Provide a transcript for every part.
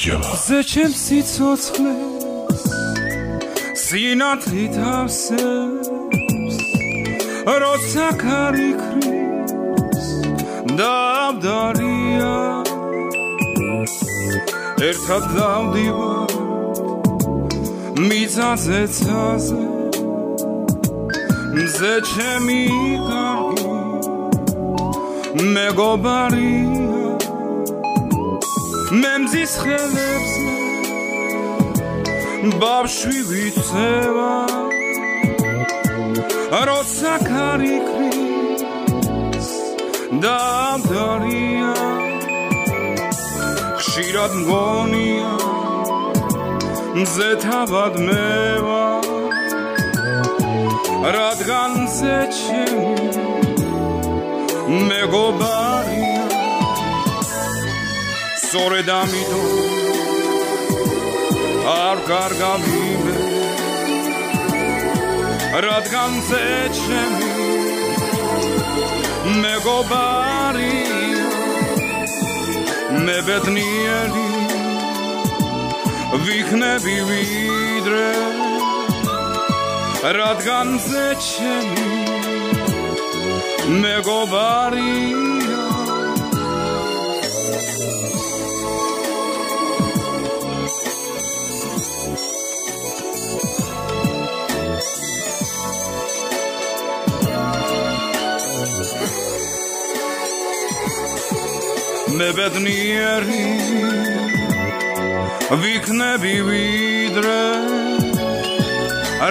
გაგიჯება ზე ჩემ სიცოცხლეს სინათლე თავსებს როცა კარიქრის დავდარია ერთად დავდივარ მიწაზე ცაზე ზე ჩემი კარგი მეგობარია. მე მზის ხელებზე ბავშვი ვიცევა როცა კარიქრის დამდარია. ხშირად მგონია ზეთავად მევა. რადგან ზეჩემი მეგობარია სწორედ ამიტომ არ კარგავი მე რადგან ზეჩემი მეგობარია მე ბედნიერი ვიქნები ვიდრე რადგან ზეჩემი მეგობარია მე ბედნიერი ვიქნები ვიდრე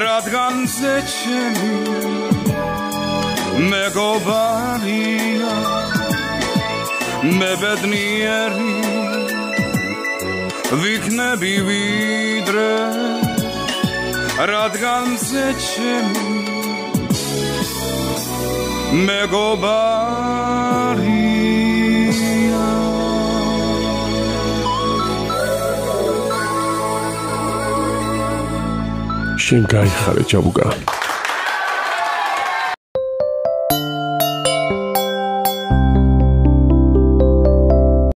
რადგან ზეჩემი მეგობარია. მე ბედნიერი ვიქნები ვიდრე რადგან ზეჩემი მეგობარია Senkai